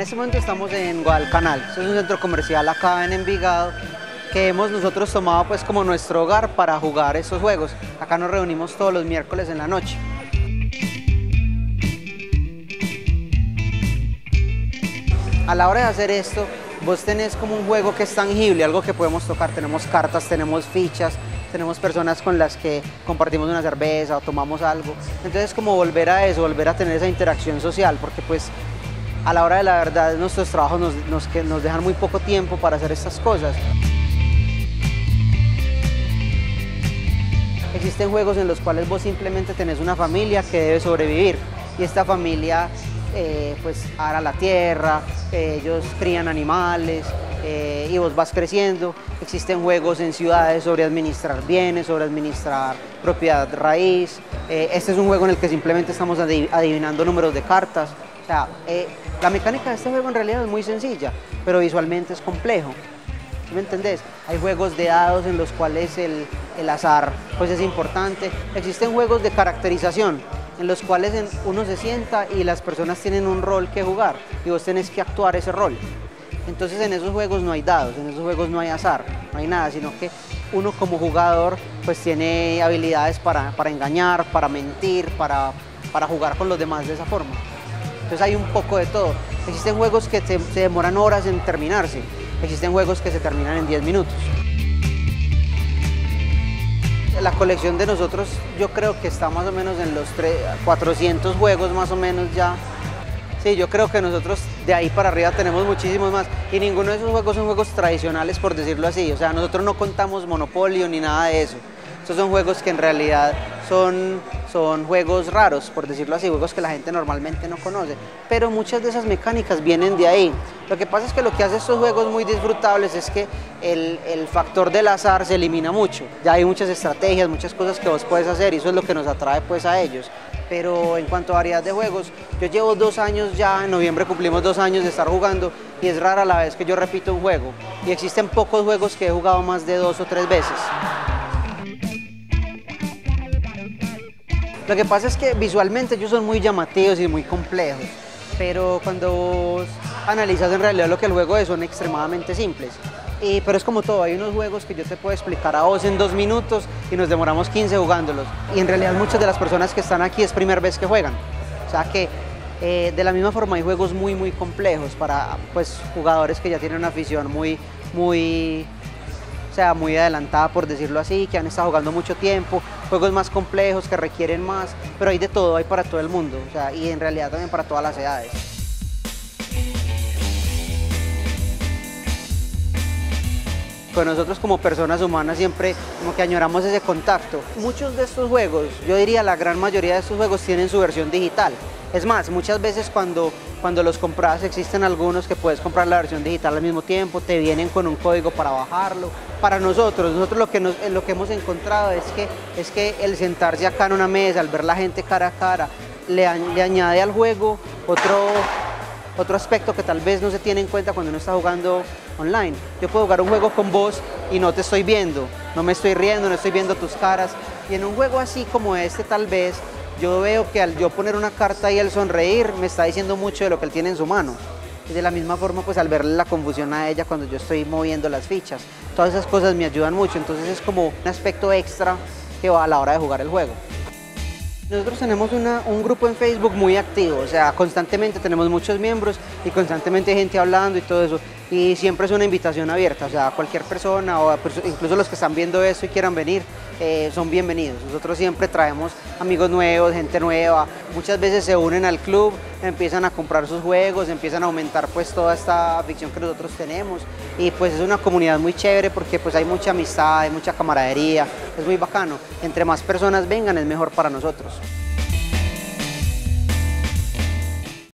este momento estamos en Guadalcanal, es un centro comercial acá en Envigado que hemos nosotros tomado pues como nuestro hogar para jugar estos juegos. Acá nos reunimos todos los miércoles en la noche. A la hora de hacer esto, vos tenés como un juego que es tangible, algo que podemos tocar. Tenemos cartas, tenemos fichas, tenemos personas con las que compartimos una cerveza o tomamos algo. Entonces como volver a eso, volver a tener esa interacción social, porque pues a la hora de la verdad nuestros trabajos nos, nos, nos dejan muy poco tiempo para hacer estas cosas. Existen juegos en los cuales vos simplemente tenés una familia que debe sobrevivir y esta familia eh, pues ara la tierra, ellos crían animales eh, y vos vas creciendo. Existen juegos en ciudades sobre administrar bienes, sobre administrar propiedad raíz. Eh, este es un juego en el que simplemente estamos adivinando números de cartas. Sea, la mecánica de este juego en realidad es muy sencilla, pero visualmente es complejo. ¿Me entendés? Hay juegos de dados en los cuales el, el azar pues es importante. Existen juegos de caracterización en los cuales uno se sienta y las personas tienen un rol que jugar y vos tenés que actuar ese rol. Entonces en esos juegos no hay dados, en esos juegos no hay azar, no hay nada, sino que uno como jugador pues tiene habilidades para, para engañar, para mentir, para, para jugar con los demás de esa forma. Entonces hay un poco de todo. Existen juegos que se demoran horas en terminarse, existen juegos que se terminan en 10 minutos. La colección de nosotros yo creo que está más o menos en los 400 juegos más o menos ya. Sí, yo creo que nosotros de ahí para arriba tenemos muchísimos más y ninguno de esos juegos son juegos tradicionales por decirlo así. O sea, nosotros no contamos Monopolio ni nada de eso. Estos son juegos que en realidad son, son juegos raros, por decirlo así, juegos que la gente normalmente no conoce. Pero muchas de esas mecánicas vienen de ahí. Lo que pasa es que lo que hace estos juegos muy disfrutables es que el, el factor del azar se elimina mucho. Ya hay muchas estrategias, muchas cosas que vos puedes hacer y eso es lo que nos atrae pues a ellos pero en cuanto a variedad de juegos, yo llevo dos años ya, en noviembre cumplimos dos años de estar jugando y es rara la vez que yo repito un juego. Y existen pocos juegos que he jugado más de dos o tres veces. Lo que pasa es que visualmente ellos son muy llamativos y muy complejos, pero cuando analizas en realidad lo que el juego es, son extremadamente simples. Y, pero es como todo, hay unos juegos que yo te puedo explicar a vos en dos minutos y nos demoramos 15 jugándolos. Y en realidad muchas de las personas que están aquí es primera vez que juegan. O sea que eh, de la misma forma hay juegos muy muy complejos para pues, jugadores que ya tienen una afición muy, muy sea, muy adelantada por decirlo así, que han estado jugando mucho tiempo, juegos más complejos que requieren más, pero hay de todo, hay para todo el mundo, o sea, y en realidad también para todas las edades. Nosotros como personas humanas siempre como que añoramos ese contacto. Muchos de estos juegos, yo diría la gran mayoría de estos juegos tienen su versión digital. Es más, muchas veces cuando, cuando los compras existen algunos que puedes comprar la versión digital al mismo tiempo, te vienen con un código para bajarlo. Para nosotros, nosotros lo que, lo que hemos encontrado es que, es que el sentarse acá en una mesa, al ver la gente cara a cara, le, le añade al juego otro, otro aspecto que tal vez no se tiene en cuenta cuando uno está jugando online. Yo puedo jugar un juego con vos y no te estoy viendo, no me estoy riendo, no estoy viendo tus caras. Y en un juego así como este tal vez, yo veo que al yo poner una carta y al sonreír me está diciendo mucho de lo que él tiene en su mano. Y de la misma forma, pues al verle la confusión a ella cuando yo estoy moviendo las fichas. Todas esas cosas me ayudan mucho, entonces es como un aspecto extra que va a la hora de jugar el juego. Nosotros tenemos un grupo en Facebook muy activo, o sea, constantemente tenemos muchos miembros y constantemente hay gente hablando y todo eso y siempre es una invitación abierta, o sea, cualquier persona o incluso los que están viendo esto y quieran venir, eh, son bienvenidos. Nosotros siempre traemos amigos nuevos, gente nueva, muchas veces se unen al club, empiezan a comprar sus juegos, empiezan a aumentar pues toda esta ficción que nosotros tenemos y pues es una comunidad muy chévere porque pues hay mucha amistad, hay mucha camaradería, es muy bacano. Entre más personas vengan es mejor para nosotros.